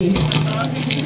Sí.